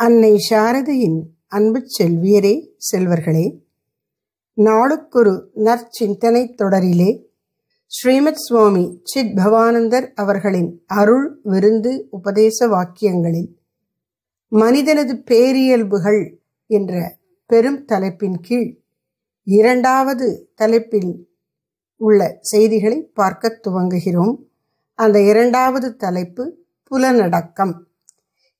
அன்னை சாரதையின் அன்பு செல்வியரே செல்வர்களே நாளுக்கொரு நற்சிந்தனை தொடரிலே ஸ்ரீமத் சுவாமி சித் பவானந்தர் அவர்களின் அருள் விருந்து உபதேச வாக்கியங்களில் மனிதனது பேரியல்புகள் என்ற பெரும் தலைப்பின் கீழ் இரண்டாவது தலைப்பில் உள்ள செய்திகளை பார்க்க துவங்குகிறோம். அந்த இரண்டாவது தலைப்பு புலனடக்கம்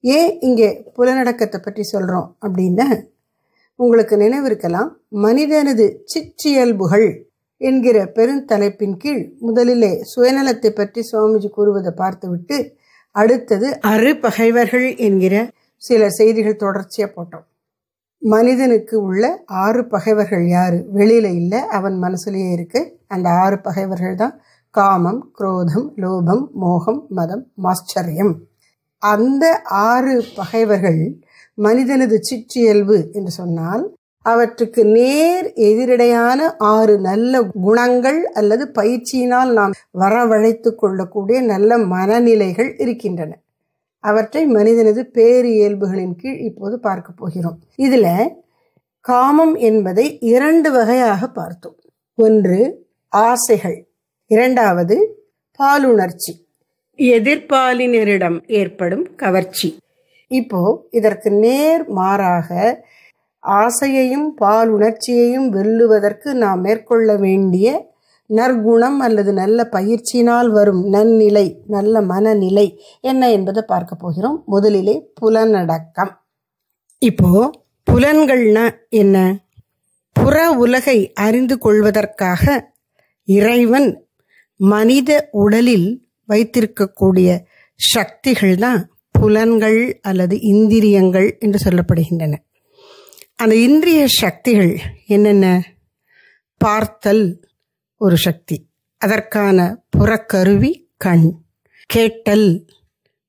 ஏன் இங்கே புலனடக்கத்தை பற்றி சொல்கிறோம் அப்படின்னா உங்களுக்கு நினைவிருக்கலாம் மனிதனது சிற்றியல்புகள் என்கிற பெருந்தலைப்பின் கீழ் முதலிலே சுயநலத்தை பற்றி சுவாமிஜி கூறுவதை பார்த்துவிட்டு அடுத்தது அறுபகைவர்கள் என்கிற சில செய்திகள் தொடர்ச்சியாக போட்டோம். மனிதனுக்கு உள்ள ஆறு பகைவர்கள் யார்? வெளியில் இல்லை அவன் மனசுலேயே இருக்கு. அந்த ஆறு பகைவர்கள் தான் காமம் குரோதம் லோபம் மோகம் மதம் மாச்சரியம் அந்த ஆறு பகைவர்கள் மனிதனது சிற்றியல்பு என்று சொன்னால் அவற்றுக்கு நேர் எதிரடையான ஆறு நல்ல குணங்கள் அல்லது பயிற்சியினால் நாம் வரவழைத்து கொள்ளக்கூடிய நல்ல மனநிலைகள் இருக்கின்றன. அவற்றை மனிதனது பேரியல்புகளின் கீழ் இப்போது பார்க்க போகிறோம். இதில் காமம் என்பதை இரண்டு வகையாக பார்த்தோம். ஒன்று ஆசைகள். இரண்டாவது பாலுணர்ச்சி. எதிர்பாலினரிடம் ஏற்படும் கவர்ச்சி. இப்போ இதற்கு நேர் மாறாக ஆசையையும் பால் உணர்ச்சியையும் வெல்லுவதற்கு நாம் மேற்கொள்ள வேண்டிய நற்குணம் அல்லது நல்ல பயிற்சியினால் வரும் நன்னிலை நல்ல மனநிலை என்ன என்பதை பார்க்க போகிறோம். முதலிலே புலனடக்கம். இப்போ புலன்கள்னா என்ன? புற உலகை அறிந்து கொள்வதற்காக இறைவன் மனித உடலில் வைத்திருக்கக்கூடிய சக்திகள் தான் புலன்கள் அல்லது இந்திரியங்கள் என்று சொல்லப்படுகின்றன. அந்த இந்திரிய சக்திகள் என்னென்ன? பார்த்தல் ஒரு சக்தி. அதற்கான புறக்கருவி கண். கேட்டல்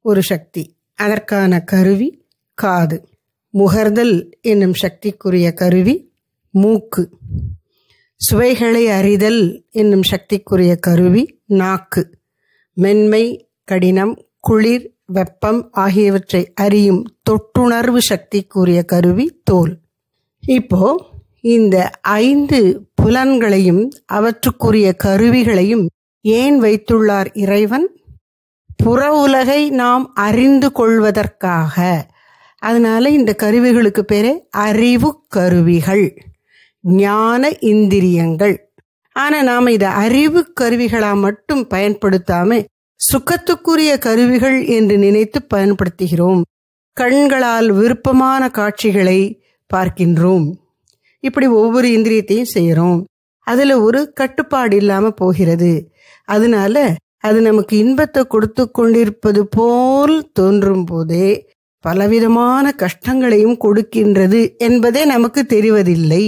ஒரு சக்தி. அதற்கான கருவி காது. முகர்தல் என்னும் சக்திக்குரிய கருவி மூக்கு. சுவைகளை அறிதல் என்னும் சக்திக்குரிய கருவி நாக்கு. மென்மை கடினம் குளிர் வெப்பம் ஆகியவற்றை அறியும் தொட்டுணர்வு சக்திக்குரிய கருவி தோல். இப்போ இந்த ஐந்து புலன்களையும் அவற்றுக்குரிய கருவிகளையும் ஏன் வைத்துள்ளார் இறைவன்? புற உலகை நாம் அறிந்து கொள்வதற்காக. அதனால இந்த கருவிகளுக்கு பேரே அறிவு கருவிகள் ஞான இந்திரியங்கள். ஆனா நாம இதை அறிவு கருவிகளா மட்டும் பயன்படுத்தாம சுக்கத்துக்குரிய கருவிகள் என்று நினைத்து பயன்படுத்துகிறோம். கண்களால் விருப்பமான காட்சிகளை பார்க்கின்றோம். இப்படி ஒவ்வொரு இந்திரியத்தையும் செய்கிறோம். அதில் ஒரு கட்டுப்பாடு இல்லாமல் போகிறது. அதனால அது நமக்கு இன்பத்தை கொடுத்து கொண்டிருப்பது போல் தோன்றும் போதே பலவிதமான கஷ்டங்களையும் கொடுக்கின்றது என்பதே நமக்கு தெரிவதில்லை.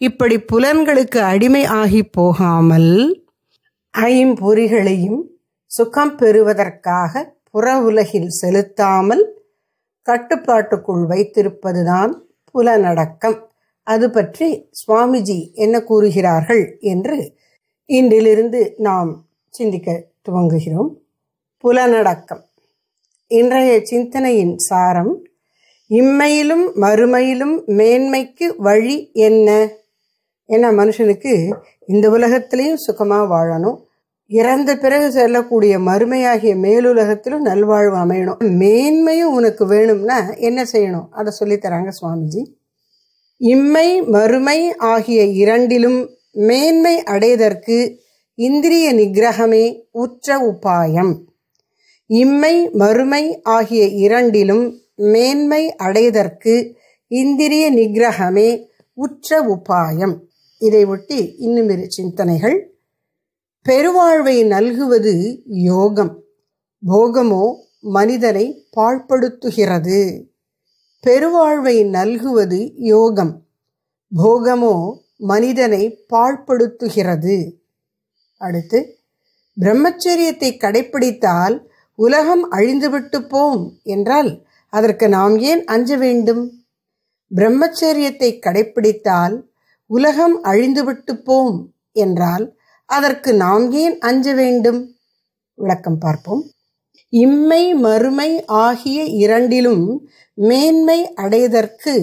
இப்படி புலன்களுக்கு அடிமை ஆகி போகாமல் ஐம்பொறிகளையும் சுகம் பெறுவதற்காக புற உலகில் செலுத்தாமல் கட்டுப்பாட்டுக்குள் வைத்திருப்பதுதான் புலனடக்கம். அது பற்றி சுவாமிஜி என்ன கூறுகிறார்கள் என்று இன்றிலிருந்து நாம் சிந்திக்க துவங்குகிறோம். புலனடக்கம். இன்றைய சிந்தனையின் சாரம் இம்மையிலும் மறுமையிலும் மேன்மைக்கு வழி என்ன? ஏன்னா மனுஷனுக்கு இந்த உலகத்திலையும் சுகமாக வாழணும். இறந்த பிறகு செல்லக்கூடிய மறுமையாகிய மேலுலகத்திலும் நல்வாழ்வு அமையணும். மேன்மையும் உனக்கு வேணும்னா என்ன செய்யணும்? அதை சொல்லித்தராங்க சுவாமிஜி. இம்மை மறுமை ஆகிய இரண்டிலும் மேன்மை அடைதற்கு இந்திரிய நிகிரகமே உற்ற உபாயம். இம்மை மறுமை ஆகிய இரண்டிலும் மேன்மை அடைதற்கு இந்திரிய நிகிரகமே உற்ற உபாயம். இதை ஒட்டி இன்னும் இரு சிந்தனைகள். பெருவாழ்வை நல்குவது யோகம். போகமோ மனிதனை பாழ்படுத்துகிறது. பெருவாழ்வை நல்குவது யோகம். போகமோ மனிதனை பாழ்படுத்துகிறது. அடுத்து பிரம்மச்சரியத்தை கடைப்பிடித்தால் உலகம் அழிந்துவிட்டு போம் என்றால் அதற்கு நாம் ஏன் அஞ்ச வேண்டும்? பிரம்மச்சரியத்தை கடைப்பிடித்தால் உலகம் அழிந்துவிட்டு போம் என்றால் அதற்கு நாம் ஏன் அஞ்ச வேண்டும்? விளக்கம் பார்ப்போம். இம்மை மறுமை ஆகிய இரண்டிலும் மேன்மை அடைதற்கு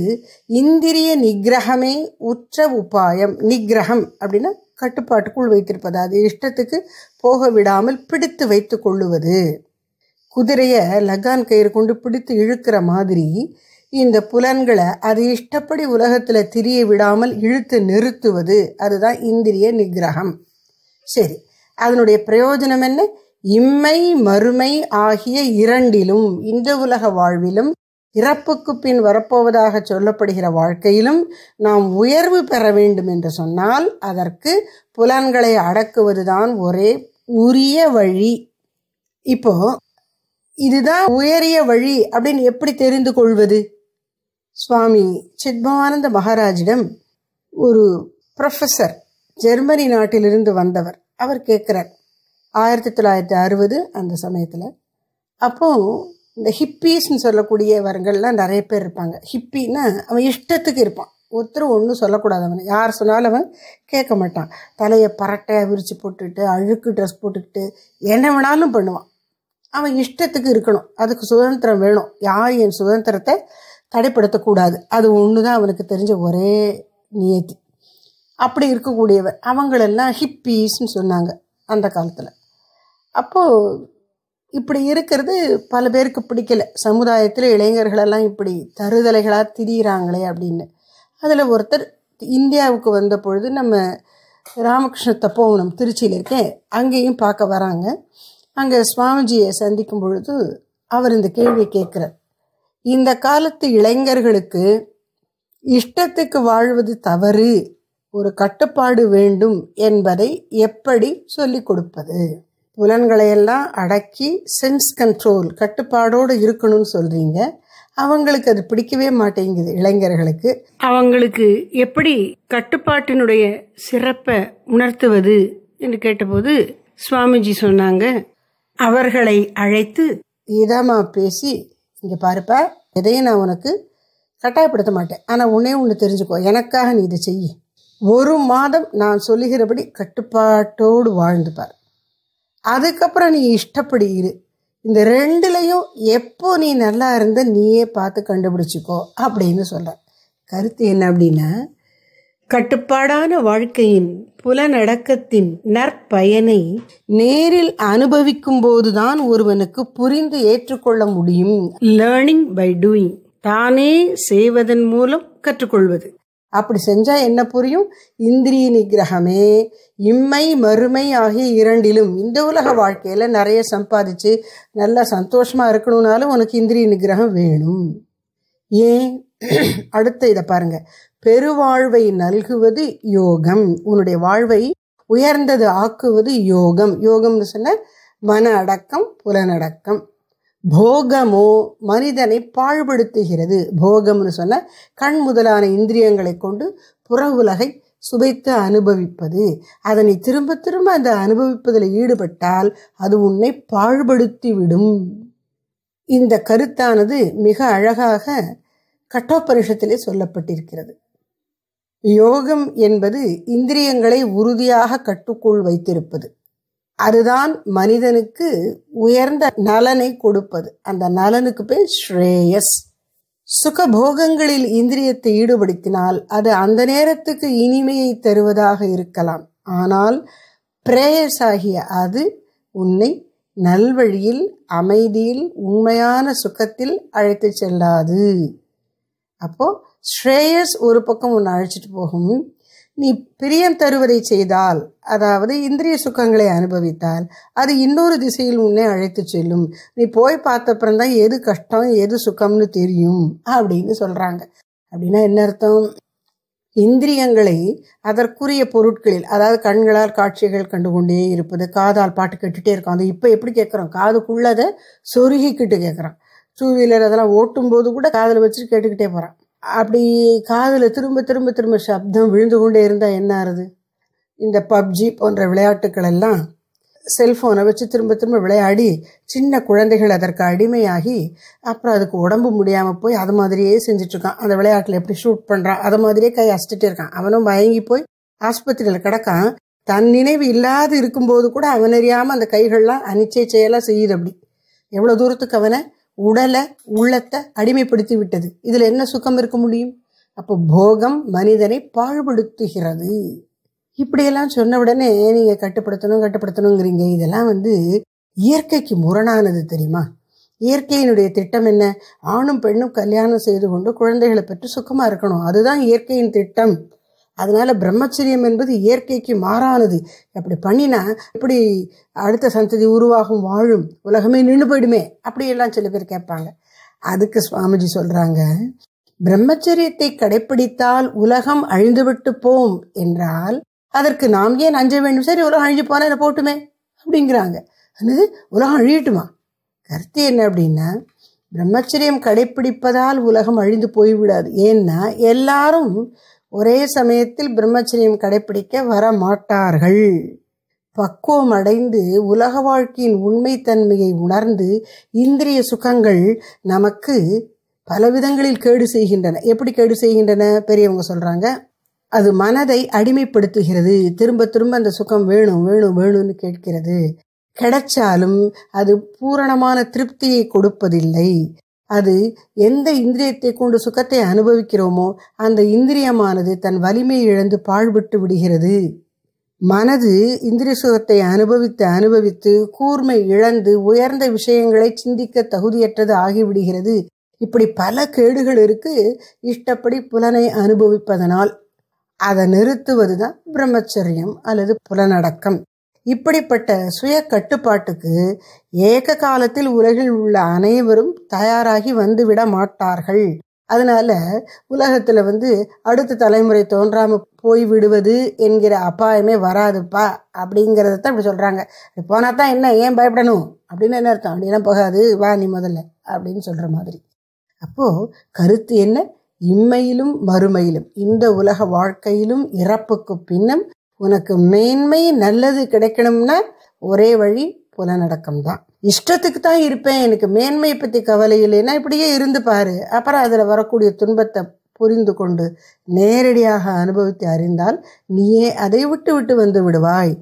இந்திரிய நிகிரகமே உற்ற உபாயம். நிகிரகம் அப்படின்னா கட்டுப்பாட்டுக்குள் வைத்திருப்பது. அது இஷ்டத்துக்கு போக விடாமல் பிடித்து வைத்து கொள்ளுவது. குதிரையை லகான் கயிறு கொண்டு பிடித்து இழுக்கிற மாதிரி இந்த புலன்களை அது இஷ்டப்படி உலகத்தில் திரிய விடாமல் இழுத்து நிறுத்துவது அதுதான் இந்திரிய நிகிரகம் சரி அதனுடைய பிரயோஜனம் என்ன? இம்மை மறுமை ஆகிய இரண்டிலும் இந்த உலக வாழ்விலும் இறப்புக்கு பின் வரப்போவதாக சொல்லப்படுகிற வாழ்க்கையிலும் நாம் உயர்வு பெற வேண்டும் என்று சொன்னால் அதற்கு புலன்களை அடக்குவதுதான் ஒரே உரிய வழி. இப்போ இதுதான் உயரிய வழி அப்படின்னு எப்படி தெரிந்து கொள்வது? சுவாமி சித்பவானந்த மகாராஜிடம் ஒரு ப்ரொஃபஸர் ஜெர்மனி நாட்டிலிருந்து வந்தவர். அவர் கேட்குறார் ஆயிரத்தி தொள்ளாயிரத்தி அறுபது அந்த சமயத்தில் அப்போ இந்த ஹிப்பீஸ்ன்னு சொல்லக்கூடியவர்கள்லாம் நிறைய பேர் இருப்பாங்க. ஹிப்பின்னா அவன் இஷ்டத்துக்கு இருப்பான். ஒருத்தர் ஒன்றும் சொல்லக்கூடாது அவனை யார் சொன்னாலும் அவன் கேட்க மாட்டான். தலையை பரட்டையாக விரித்து போட்டுக்கிட்டு அழுக்கு ட்ரெஸ் போட்டுக்கிட்டு என்ன வேணாலும் பண்ணுவான். அவன் இஷ்டத்துக்கு இருக்கணும். அதுக்கு சுதந்திரம் வேணும். யார் என் சுதந்திரத்தை தடைப்படுத்தக்கூடாது. அது ஒன்று தான் அவனுக்கு தெரிஞ்ச ஒரே நியதி. அப்படி இருக்கக்கூடியவர் அவங்களெல்லாம் ஹிப்பீஸ்ன்னு சொன்னாங்க அந்த காலத்தில். அப்போது இப்படி இருக்கிறது பல பேருக்கு பிடிக்கல. சமுதாயத்தில் இளைஞர்களெல்லாம் இப்படி தருதலைகளாக திரியிறாங்களே அப்படின்னு. அதில் ஒருத்தர் இந்தியாவுக்கு வந்த பொழுது நம்ம ராமகிருஷ்ண தப்போவனம் திருச்சியில் இருக்கேன் அங்கேயும் பார்க்க வராங்க. அங்கே சுவாமிஜியை சந்திக்கும் பொழுது அவர் இந்த கேள்வியை கேட்குறார். இந்த காலத்து இளைஞர்களுக்கு இஷ்டத்துக்கு வாழ்வது தவறு ஒரு கட்டுப்பாடு வேண்டும் என்பதை எப்படி சொல்லிக் கொடுப்பது? புலன்களையெல்லாம் அடக்கி சென்ஸ் கண்ட்ரோல் கட்டுப்பாடோடு இருக்கணும்னு சொல்கிறீங்க அவங்களுக்கு அது பிடிக்கவே மாட்டேங்குது இளைஞர்களுக்கு. அவங்களுக்கு எப்படி கட்டுப்பாட்டினுடைய சிறப்பை உணர்த்துவது என்று கேட்டபோது சுவாமிஜி சொன்னாங்க. அவர்களை அழைத்து இதமா பேசி இங்கே பாருப்ப எதையும் நான் உனக்கு கட்டாயப்படுத்த மாட்டேன். ஆனால் உன்னே ஒன்று தெரிஞ்சுக்கோ. எனக்காக நீ இதை செய்ய. ஒரு மாதம் நான் சொல்லுகிறபடி கட்டுப்பாட்டோடு வாழ்ந்துப்பார் அதுக்கப்புறம் நீ இஷ்டப்படி இரு. இந்த ரெண்டுலையும் எப்போ நீ நல்லா இருந்த நீயே பார்த்து கண்டுபிடிச்சிக்கோ அப்படின்னு சொல்ற கருத்து என்ன அப்படின்னா கட்டுப்பாடான வாழ்க்கையின் புலனடக்கத்தின் நற்பயனை நேரில் அனுபவிக்கும் போதுதான் ஒருவனுக்கு புரிந்து ஏற்றுக்கொள்ள முடியும். லேர்னிங் பை டூயிங் தானே செய்வதன் மூலம் கற்றுக்கொள்வது. அப்படி செஞ்சா என்ன புரியும்? இந்திரிய நிகிரகமே. இம்மை மறுமை ஆகிய இரண்டிலும் இந்த உலக வாழ்க்கையில நிறைய சம்பாதிச்சு நல்லா சந்தோஷமா இருக்கணும்னாலும் உனக்கு இந்திரிய நிகிரகம் வேணும். ஏன்? அடுத்த இதை பாருங்க. பெருவாழ்வை நல்குவது யோகம். உன்னுடைய வாழ்வை உயர்ந்தது ஆக்குவது யோகம். யோகம்னு சொன்ன மன அடக்கம் புலனடக்கம். போகமோ மனிதனை பாழ்படுத்துகிறது. போகம்னு சொன்ன கண் முதலான இந்திரியங்களை கொண்டு புற உலகை சுவைத்து அனுபவிப்பது. அதனை திரும்ப திரும்ப அந்த அனுபவிப்பதில் ஈடுபட்டால் அது உன்னை பாழ்படுத்தி விடும் இந்த கருத்தானது மிக அழகாக கட்டோபரிஷத்திலே சொல்லப்பட்டிருக்கிறது. யோகம் என்பது இந்திரியங்களை உறுதியாக கட்டுக்குள் வைத்திருப்பது. அதுதான் மனிதனுக்கு உயர்ந்த நலனை கொடுப்பது. அந்த நலனுக்கு பேர் ஸ்ரேயஸ். சுகபோகங்களில் இந்திரியத்தை ஈடுபடுத்தினால் அது அந்த நேரத்துக்கு இனிமையை தருவதாக இருக்கலாம். ஆனால் பிரேயஸ் ஆகிய அது உன்னை நல்வழியில் அமைதியில் உண்மையான சுகத்தில் அழைத்து செல்லாது. அப்போது ஸ்ரேயஸ் ஒரு பக்கம் உன்னை அழைச்சிட்டு போகும். நீ பிரியம் தருவதை செய்தால் அதாவது இந்திரிய சுக்கங்களை அனுபவித்தால் அது இன்னொரு திசையில் உன்னை அழைத்து செல்லும். நீ போய் பார்த்தப்புறம் தான் எது கஷ்டம் எது சுக்கம்னு தெரியும் அப்படின்னு சொல்கிறாங்க அப்படின்னா என்ன அர்த்தம்? இந்திரியங்களை அதற்குரிய பொருட்களில் அதாவது கண்களால் காட்சிகள் கண்டுகொண்டே இருப்பது காதால் பாட்டு கேட்டுகிட்டே இருக்கும் அது இப்போ எப்படி கேட்குறோம் காதுக்குள்ளதை சொருகிக்கிட்டு கேட்குறான் டூ வீலர் அதெல்லாம் ஓட்டும் போது கூட காதில் வச்சுட்டு கேட்டுக்கிட்டே போகிறான் அப்படி காதில் திரும்ப திரும்ப திரும்ப சப்தம் விழுந்து கொண்டே இருந்தால் என்ன ஆறுது? இந்த பப்ஜி போன்ற விளையாட்டுக்கள் எல்லாம் செல்ஃபோனை வச்சு திரும்ப திரும்ப விளையாடி சின்ன குழந்தைகள் அதற்கு அடிமையாகி அப்புறம் அதுக்கு உடம்பு முடியாமல் போய் அது மாதிரியே செஞ்சிட்ருக்கான் அந்த விளையாட்டில் எப்படி ஷூட் பண்ணுறான் அது மாதிரியே கை அசிச்சுட்டு இருக்கான். அவனும் மயங்கி போய் ஆஸ்பத்திரியில் கிடக்கான். தன் நினைவு இல்லாது இருக்கும்போது கூட அவன் அறியாமல் அந்த கைகள்லாம் அனிச்சை செயலாக செய்யுது அப்படி. எவ்வளோ தூரத்துக்கு அவனை உடலை உள்ளத்தை அடிமைப்படுத்தி விட்டது இதில் என்ன சுகம் இருக்க முடியும்? அப்போ போகம் மனிதனை பாழ்படுத்துகிறது. இப்படியெல்லாம் சொன்ன உடனே நீங்கள் கட்டுப்படுத்தணும் கட்டுப்படுத்தணுங்கிறீங்க. இதெல்லாம் வந்து இயற்கைக்கு முரணானது தெரியுமா? இயற்கையினுடைய திட்டம் என்ன? ஆணும் பெண்ணும் கல்யாணம் செய்து கொண்டு குழந்தைகளை பெற்று சுக்கமாக இருக்கணும். அதுதான் இயற்கையின் திட்டம். அதனால பிரம்மச்சரியம் என்பது இயற்கைக்கு மாறானது. அப்படி பண்ணினா இப்படி அடுத்த சந்ததி உருவாகும் வாழும் உலகமே நின்று போயிடுமே அப்படியெல்லாம் சில பேர் கேட்பாங்க. அதுக்கு சுவாமிஜி சொல்றாங்க பிரம்மச்சரியத்தை கடைப்பிடித்தால் உலகம் அழிந்துவிட்டு போம் என்றால் அதற்கு நாம் ஏன் அஞ்ச வேண்டும்? சரி உலகம் அழிஞ்சு போனா என்ன போட்டுமே அப்படிங்கிறாங்க. என்னது? உலகம் அழியட்டுமா? கருத்து என்ன அப்படின்னா பிரம்மச்சரியம் கடைப்பிடிப்பதால் உலகம் அழிந்து போய்விடாது. ஏன்னா எல்லாரும் ஒரே சமயத்தில் பிரம்மச்சரியம் கடைப்பிடிக்க வர மாட்டார்கள் பக்குவம் அடைந்து உலக வாழ்க்கையின் உண்மைத்தன்மையை உணர்ந்து இந்திரிய சுகங்கள் நமக்கு பல விதங்களில் கேடு செய்கின்றன. எப்படி கேடு செய்கின்றன? பெரியவங்க சொல்கிறாங்க அது மனதை அடிமைப்படுத்துகிறது. திரும்ப திரும்ப அந்த சுகம் வேணும் வேணும் வேணும்னு கேட்கிறது. கிடைச்சாலும் அது பூரணமான திருப்தியை கொடுப்பதில்லை. அது எந்த இந்திரியத்தை கொண்டு சுகத்தை அனுபவிக்கிறோமோ அந்த இந்திரியமானது தன் வலிமை இழந்து பாழ்பட்டு விடுகிறது. மனது இந்திரிய சுகத்தை அனுபவித்து அனுபவித்து கூர்மை இழந்து உயர்ந்த விஷயங்களை சிந்திக்க தகுதியற்றது ஆகிவிடுகிறது. இப்படி பல கேடுகள் இருக்கு. இஷ்டப்படி புலனை அனுபவிப்பதனால் அதை நிறுத்துவது தான் பிரம்மச்சரியம் அல்லது புலனடக்கம். இப்படிப்பட்ட சுய கட்டுப்பாட்டுக்கு ஏக காலத்தில் உலகில் உள்ள அனைவரும் தயாராகி வந்துவிட மாட்டார்கள். அதனால உலகத்துல வந்து அடுத்த தலைமுறை தோன்றாம போய் விடுவது என்கிற அபாயமே வராதுப்பா அப்படிங்கறத தான் இப்படி சொல்றாங்க. போனால் தான் என்ன ஏன் பயப்படணும்? அப்படின்னு என்ன அர்த்தம்? அப்படிலாம் போகாது. வா நீ முதல்ல அப்படின்னு சொல்ற மாதிரி. அப்போ கருத்து என்ன? இம்மையிலும் மறுமையிலும். இந்த உலக வாழ்க்கையிலும் இறப்புக்கு பின்னும் உனக்கு மேன்மை நல்லது கிடைக்கணும்னா ஒரே வழி புலனடக்கம் தான் இஷ்டத்துக்கு தான் இருப்பேன். எனக்கு மேன்மை பற்றி கவலை இல்லைன்னா இப்படியே இருந்து பாரு. அப்புறம் அதில் வரக்கூடிய துன்பத்தை புரிந்து கொண்டு நேரடியாக அனுபவித்து அறிந்தால் நீயே அதை விட்டு விட்டு வந்து விடுவாய்.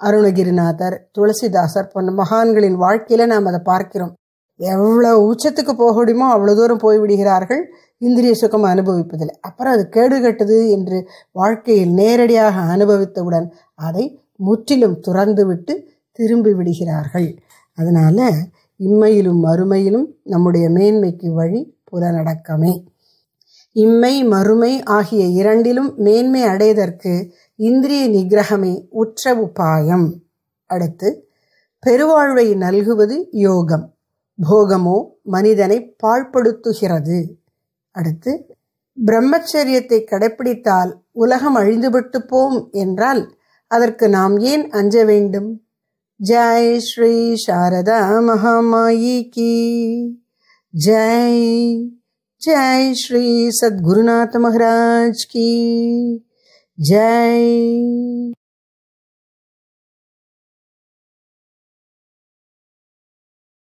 அருணகிரிநாதர் துளசிதாசர் போன்ற மகான்களின் வாழ்க்கையில நாம் அதை பார்க்கிறோம். எவ்வளோ உச்சத்துக்கு போக முடியுமோ அவ்வளோ தூரம் போய்விடுகிறார்கள். இந்திரிய சுகம் அனுபவிப்பதில்லை. அப்புறம் அது கேடுகட்டது என்று வாழ்க்கையில் நேரடியாக அனுபவித்தவுடன் அதை முற்றிலும் துறந்துவிட்டு திரும்பி விடுகிறார்கள். அதனால் இம்மையிலும் மறுமையிலும் நம்முடைய மேன்மைக்கு வழி புலனடக்கமே. இம்மை மறுமை ஆகிய இரண்டிலும் மேன்மை அடைவதற்கு இந்திரிய நிகிரகமே உற்ற உபாயம். அடுத்து பெருவாழ்வை நல்குவது யோகம். போகமோ மனிதனை பாழ்படுத்துகிறது. அடுத்து பிரம்மச்சரியத்தை கடைப்பிடித்தால் உலகம் அழிந்துவிட்டு போம் என்றால் அதற்கு நாம் ஏன் அஞ்ச வேண்டும்? ஜெய் ஸ்ரீ சாரதா மகாமாயி கி ஜெய் ஜெய் ஸ்ரீ சத்குருநாத் மகராஜ் கி. ஜெய்.